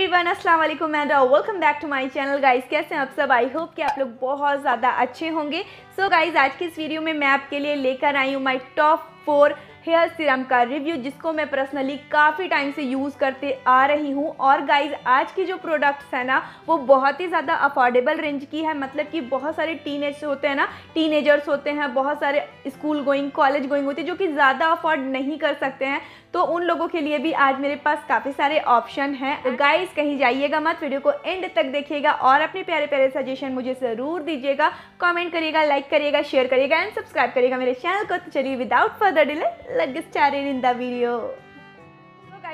Everyone अस्सलाम वालेकुम and welcome back to my channel guys कैसे हैं आप सब? आई होप कि आप लोग बहुत ज़्यादा अच्छे होंगे। सो so गाइस आज की इस वीडियो में मैं आपके लिए लेकर आई हूँ my top four hair serum का रिव्यू जिसको मैं पर्सनली काफ़ी टाइम से यूज़ करते आ रही हूँ। और गाइज़ आज की जो प्रोडक्ट्स है ना, वो बहुत ही ज़्यादा अफोर्डेबल रेंज की है। मतलब कि बहुत सारे टीन होते हैं ना टीनेजर्स होते हैं, बहुत सारे स्कूल गोइंग कॉलेज गोइंग होते हैं, जो कि ज़्यादा अफोर्ड नहीं कर सकते हैं। तो उन लोगों के लिए भी आज मेरे पास काफ़ी सारे ऑप्शन हैं। तो गाइज़ कहीं जाइएगा मत वीडियो को एंड तक देखिएगा और अपने प्यारे प्यारे सजेशन मुझे ज़रूर दीजिएगा। कमेंट करिएगा लाइक करिएगा शेयर करिएगा एंड सब्सक्राइब करिएगा मेरे चैनल को। तो चलिए विदाउट फर्दर डिले लगे चार इन द video.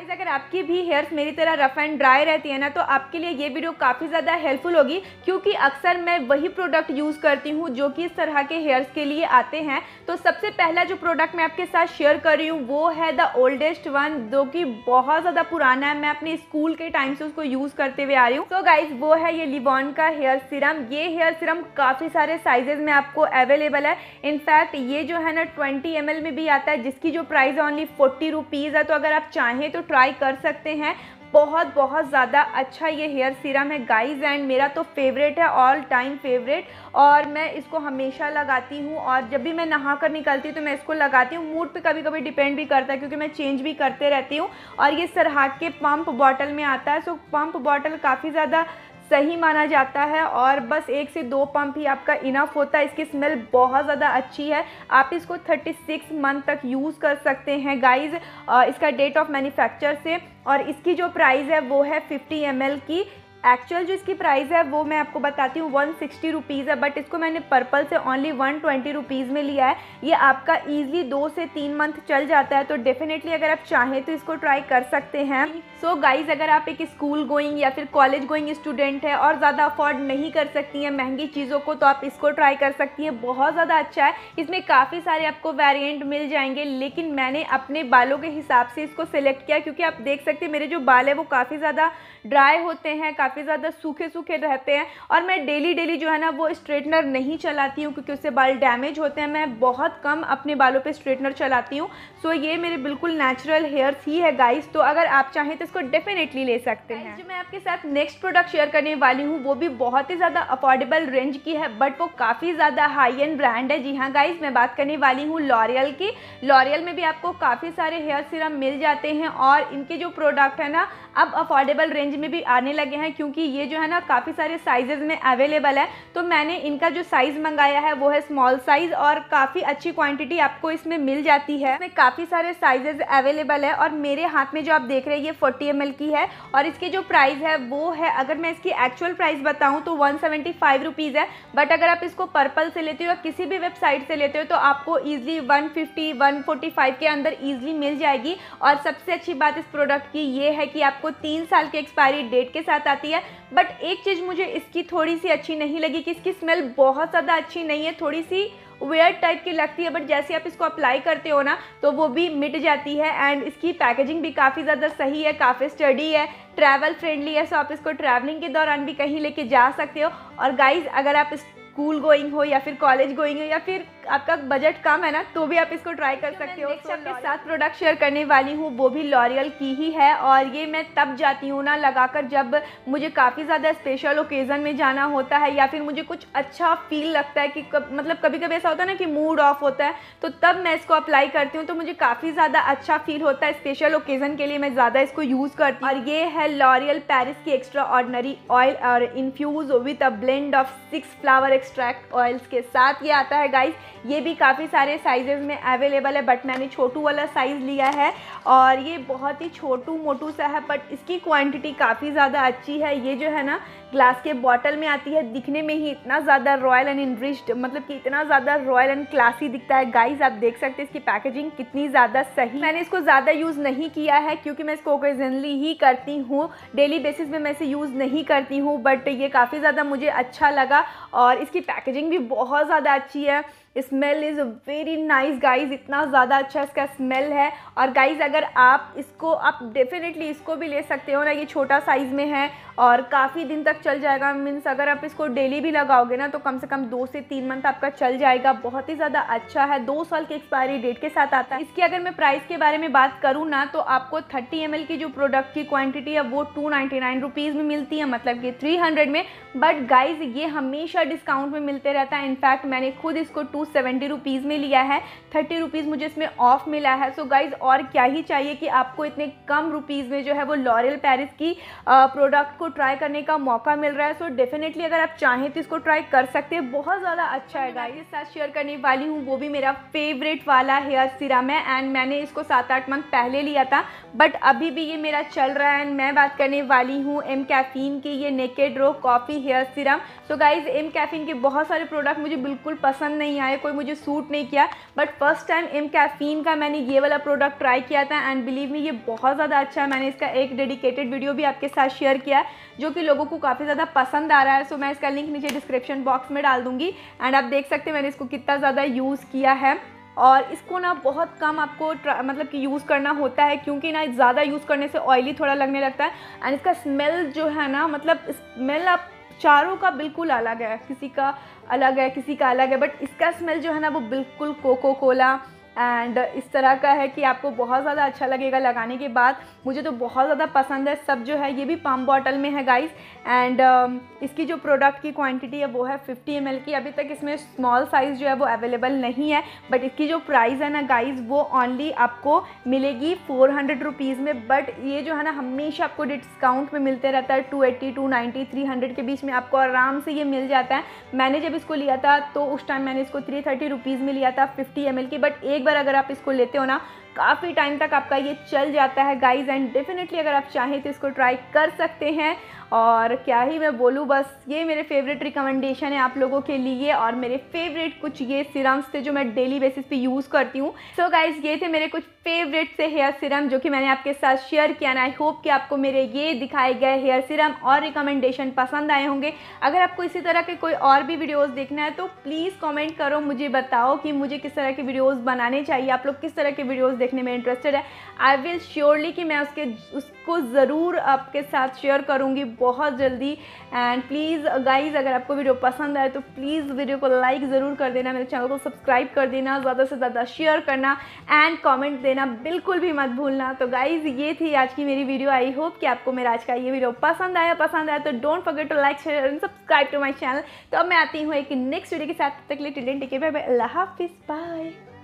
गाइज़ अगर आपकी भी हेयर्स मेरी तरह रफ एंड ड्राई रहती है ना तो आपके लिए ये वीडियो काफ़ी ज़्यादा हेल्पफुल होगी, क्योंकि अक्सर मैं वही प्रोडक्ट यूज़ करती हूँ जो कि इस तरह के हेयर्स के लिए आते हैं। तो सबसे पहला जो प्रोडक्ट मैं आपके साथ शेयर कर रही हूँ, वो है द ओल्डेस्ट वन जो कि बहुत ज़्यादा पुराना है। मैं अपने स्कूल के टाइम से उसको यूज़ करते हुए आ रही हूँ। तो गाइज़ वो है ये लिबॉन का हेयर सिरम ये हेयर सिरम काफ़ी सारे साइजेज में आपको अवेलेबल है। इनफैक्ट ये जो है ना ट्वेंटी एम में भी आता है, जिसकी जो प्राइस है ओनली फोर्टी रुपीज़ है। तो अगर आप चाहें तो ट्राई कर सकते हैं। बहुत बहुत ज़्यादा अच्छा ये हेयर सीरम है। गाइस एंड मेरा तो फेवरेट है ऑल टाइम फेवरेट और मैं इसको हमेशा लगाती हूँ और जब भी मैं नहा कर निकलती हूँ तो मैं इसको लगाती हूँ। मूड पे कभी कभी डिपेंड भी करता है, क्योंकि मैं चेंज भी करते रहती हूँ। और ये सरहाट के पंप बॉटल में आता है सो पंप बॉटल काफ़ी ज़्यादा सही माना जाता है और बस एक से दो पंप ही आपका इनफ होता है। इसकी स्मेल बहुत ज़्यादा अच्छी है। आप इसको 36 मंथ तक यूज़ कर सकते हैं। गाइस इसका डेट ऑफ़ मैन्युफैक्चर से और इसकी जो प्राइस है वो है 50 एम की। एक्चुअल जो इसकी प्राइस है, वो मैं आपको बताती हूँ वन सिक्सटी रुपीज़ है बट इसको मैंने पर्पल से ओनली वन ट्वेंटी रुपीज़ में लिया है। ये आपका ईजिली दो से तीन मंथ चल जाता है तो डेफिनेटली अगर आप चाहें तो इसको ट्राई कर सकते हैं। सो so गाइज़ अगर आप एक स्कूल गोइंग या फिर कॉलेज गोइंग स्टूडेंट है और ज़्यादा अफोर्ड नहीं कर सकती हैं महँगी चीज़ों को तो आप इसको ट्राई कर सकती हैं। बहुत ज़्यादा अच्छा है। इसमें काफ़ी सारे आपको वेरिएंट मिल जाएँगे, लेकिन मैंने अपने बालों के हिसाब से इसको सिलेक्ट किया, क्योंकि आप देख सकते हैं, मेरे जो बाल है वो काफ़ी ज़्यादा ड्राई होते हैं, काफ़ी ज़्यादा सूखे सूखे रहते हैं और मैं डेली डेली जो है ना वो स्ट्रेटनर नहीं चलाती हूँ क्योंकि उससे बाल डैमेज होते हैं। मैं बहुत कम अपने बालों पर स्ट्रेटनर चलाती हूँ। सो ये मेरे बिल्कुल नेचुरल हेयर्स ही है गाइस तो अगर आप चाहें तो इसको डेफिनेटली ले सकते हैं। जो मैं आपके साथ नेक्स्ट प्रोडक्ट शेयर करने वाली हूँ वो भी बहुत ही ज़्यादा अफोर्डेबल रेंज की है बट वो काफ़ी ज़्यादा हाई एंड ब्रांड है। जी हाँ गाइज़ मैं बात करने वाली हूँ लॉरियल की। लॉरियल में भी आपको काफ़ी सारे हेयर सीरम मिल जाते हैं और इनके जो प्रोडक्ट है ना अब अफोर्डेबल रेंज में भी आने लगे हैं क्योंकि ये जो है ना काफ़ी सारे साइजेज़ में अवेलेबल है। तो मैंने इनका जो साइज़ मंगाया है, वो है स्मॉल साइज़ और काफ़ी अच्छी क्वांटिटी आपको इसमें मिल जाती है। इसमें काफ़ी सारे साइजेज़ अवेलेबल है और मेरे हाथ में जो आप देख रहे हैं, ये फोर्टी एम की है और इसकी जो प्राइस है, वो है, अगर मैं इसकी एक्चुअल प्राइस बताऊँ तो वन सेवेंटी है। बट अगर आप इसको पर्पल से लेते हो या किसी भी वेबसाइट से लेते हो तो आपको ईजिली वन फिफ्टी के अंदर ईजिली मिल जाएगी। और सबसे अच्छी बात इस प्रोडक्ट की ये है कि आपको तीन साल की एक्सपायरी डेट के साथ आती है। बट एक चीज़ मुझे इसकी थोड़ी सी अच्छी नहीं लगी कि इसकी स्मेल बहुत ज़्यादा अच्छी नहीं है थोड़ी सी वेयर टाइप की लगती है बट जैसे आप इसको अप्लाई करते हो ना तो वो भी मिट जाती है एंड इसकी पैकेजिंग भी काफ़ी ज़्यादा सही है, काफ़ी स्टडी है ट्रैवल फ्रेंडली है सो आप इसको ट्रैवलिंग के दौरान भी कहीं लेके जा सकते हो। और गाइज़ अगर आप स्कूल गोइंग हो या फिर कॉलेज गोइंग हो या फिर आपका बजट कम है ना तो भी आप इसको ट्राई कर सकते हो। नेक्स्ट आपके साथ प्रोडक्ट शेयर करने वाली हूँ वो भी लॉरियल की ही है। और ये मैं तब जाती हूँ ना लगाकर जब मुझे काफ़ी ज़्यादा स्पेशल ओकेज़न में जाना होता है या फिर मुझे कुछ अच्छा फील लगता है कि कब मतलब कभी कभी ऐसा होता है ना कि मूड ऑफ़ होता है तो तब मैं इसको अप्लाई करती हूँ तो मुझे काफ़ी ज़्यादा अच्छा फील होता है स्पेशल ओकेज़न के लिए मैं ज़्यादा इसको यूज़ करती हूँ। और ये है लॉरियल पेरिस की एक्स्ट्रा ऑर्डनरी ऑयल और infuse with a blend of six flower extract oils के साथ ये आता है गाइस ये भी काफ़ी सारे साइजेज़ में अवेलेबल है बट मैंने छोटू वाला साइज़ लिया है और ये बहुत ही छोटू मोटू सा है बट इसकी क्वांटिटी काफ़ी ज़्यादा अच्छी है। ये जो है ना ग्लास के बॉटल में आती है, दिखने में ही इतना ज़्यादा रॉयल एंड इनरिच्ड मतलब कि इतना ज़्यादा रॉयल एंड क्लासी दिखता है। गाइस आप देख सकते हैं इसकी पैकेजिंग कितनी ज़्यादा सही। मैंने इसको ज़्यादा यूज़ नहीं किया है, क्योंकि मैं इसको ओकेजनली ही करती हूँ। डेली बेसिस में मैं इसे यूज़ नहीं करती हूँ बट ये काफ़ी ज़्यादा मुझे अच्छा लगा और इसकी पैकेजिंग भी बहुत ज़्यादा अच्छी है। Smell is very nice guys इतना ज़्यादा अच्छा इसका स्मेल है। और गाइज़ अगर आप इसको, आप डेफिनेटली इसको भी ले सकते हो ना, ये छोटा साइज़ में है और काफ़ी दिन तक चल जाएगा। मीन्स अगर आप इसको डेली भी लगाओगे ना तो कम से कम दो से तीन मंथ आपका चल जाएगा। बहुत ही ज़्यादा अच्छा है। दो साल की एक्सपायरी डेट के साथ आता है। इसकी अगर मैं प्राइस के बारे में बात करूँ ना तो आपको थर्टी एम की जो प्रोडक्ट की क्वान्टिटी है, वो टू नाइन्टी में मिलती है। मतलब कि थ्री में। बट गाइज़ ये हमेशा डिस्काउंट में मिलते रहता है। इनफैक्ट मैंने खुद इसको टू सेवेंटी रुपीज़ में लिया है थर्टी रुपीज़ मुझे इसमें ऑफ़ मिला है। सो so गाइज़ और क्या ही चाहिए कि आपको इतने कम रुपीज़ में जो है वो लॉरियल पेरिस की प्रोडक्ट को ट्राई करने का मौका मिल रहा है। सो so डेफिनेटली अगर आप चाहें तो इसको ट्राई कर सकते हैं। बहुत ज़्यादा अच्छा है गाइज़ इस साथ शेयर करने वाली हूँ। वो भी मेरा फेवरेट वाला हेयर सिरम है एंड मैंने इसको सात आठ मंथ पहले लिया था। बट अभी भी ये मेरा चल रहा है। एंड मैं बात करने वाली हूँ एम कैफीन की। ये naked raw coffee hair serum so guys mCaffeine के बहुत सारे प्रोडक्ट मुझे बिल्कुल पसंद नहीं आए। कोई मुझे सूट नहीं किया but first time mCaffeine का मैंने ये वाला प्रोडक्ट ट्राई किया था एंड बिलीव मी ये बहुत ज़्यादा अच्छा है। मैंने इसका एक डेडिकेटेड वीडियो भी आपके साथ शेयर किया है, जो कि लोगों को काफ़ी ज़्यादा पसंद आ रहा है। सो मैं इसका लिंक नीचे डिस्क्रिप्शन बॉक्स में डाल दूँगी एंड आप देख सकते हैं मैंने इसको कितना ज़्यादा यूज़ किया है। और इसको ना बहुत कम आपको मतलब कि यूज़ करना होता है, क्योंकि ना ज़्यादा यूज़ करने से ऑयली थोड़ा लगने लगता है। एंड इसका स्मेल जो है ना मतलब स्मेल आप चारों का बिल्कुल अलग है, किसी का अलग है, किसी का अलग है बट इसका स्मेल जो है ना, वो बिल्कुल कोको कोला एंड इस तरह का है कि आपको बहुत ज़्यादा अच्छा लगेगा लगाने के बाद। मुझे तो बहुत ज़्यादा पसंद है सब जो है ये भी पम्प बॉटल में है गाइस एंड uh, इसकी जो प्रोडक्ट की क्वांटिटी है वो है 50 एम की। अभी तक इसमें स्मॉल साइज़ जो है वो अवेलेबल नहीं है। बट इसकी जो प्राइस है ना गाइस वो ओनली आपको मिलेगी फोर हंड्रेड रुपीज़ में। बट ये जो है ना हमेशा आपको डिस्काउंट में मिलते रहता है। Two eighty two ninety three hundred के बीच में आपको आराम से ये मिल जाता है। मैंने जब इसको लिया था तो उस टाइम मैंने इसको थ्री थर्टी रुपीज़ में लिया था फिफ्टी एम की। बट एक बार अगर आप इसको लेते हो ना, काफ़ी टाइम तक आपका ये चल जाता है गाइज़ एंड डेफिनेटली अगर आप चाहें तो इसको ट्राई कर सकते हैं। और क्या ही मैं बोलूँ, बस ये मेरे फेवरेट रिकमेंडेशन है आप लोगों के लिए और मेरे फेवरेट कुछ ये सिरम्स थे जो मैं डेली बेसिस पे यूज़ करती हूँ। सो गाइज़ ये थे मेरे कुछ फेवरेट से हेयर सिरम जो कि मैंने आपके साथ शेयर किया एंड आई होप कि आपको मेरे ये दिखाए गए हेयर सिरम और रिकमेंडेशन पसंद आए होंगे। अगर आपको इसी तरह के कोई और भी वीडियोज़ देखना है तो प्लीज़ कॉमेंट करो, मुझे बताओ कि मुझे किस तरह के वीडियोज़ बनाने चाहिए, आप लोग किस तरह के वीडियोज़ देखने में इंटरेस्टेड है। आई विल श्योरली कि मैं उसके उसको ज़रूर आपके साथ शेयर करूँगी बहुत जल्दी। एंड प्लीज़ गाइज़ अगर आपको वीडियो पसंद आए तो प्लीज़ वीडियो को लाइक ज़रूर कर देना, मेरे चैनल को सब्सक्राइब कर देना, ज़्यादा से ज़्यादा शेयर करना एंड कॉमेंट देना बिल्कुल भी मत भूलना। तो गाइज़ ये थी आज की मेरी वीडियो आई होप कि आपको मेरा आज का ये वीडियो पसंद आया। पसंद आया तो don't forget to like share and subscribe to my channel तो अब मैं आती हूँ एक नेक्स्ट वीडियो के साथ। तक लिए टिलेंट टिके बाय अल्लाह हाफिज़। बाय।